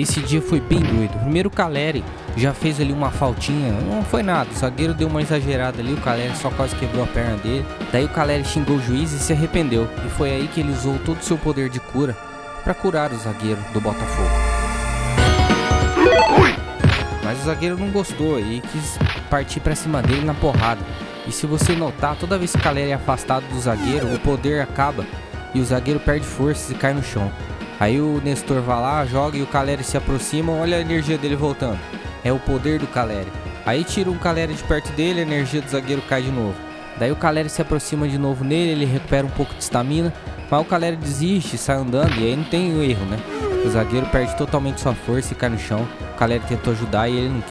Esse dia foi bem doido. Primeiro o Caleri já fez ali uma faltinha, não foi nada. O zagueiro deu uma exagerada ali, o Caleri só quase quebrou a perna dele. Daí o Caleri xingou o juiz e se arrependeu. E foi aí que ele usou todo o seu poder de cura para curar o zagueiro do Botafogo. Mas o zagueiro não gostou e quis partir para cima dele na porrada. E se você notar, toda vez que o Caleri é afastado do zagueiro, o poder acaba e o zagueiro perde forças e cai no chão. Aí o Nestor vai lá, joga e o Caleri se aproxima, olha a energia dele voltando. É o poder do Caleri. Aí tira um Caleri de perto dele, a energia do zagueiro cai de novo. Daí o Caleri se aproxima de novo nele, ele recupera um pouco de estamina, mas o Caleri desiste, sai andando e aí não tem erro, né? O zagueiro perde totalmente sua força e cai no chão. O Caleri tentou ajudar e ele não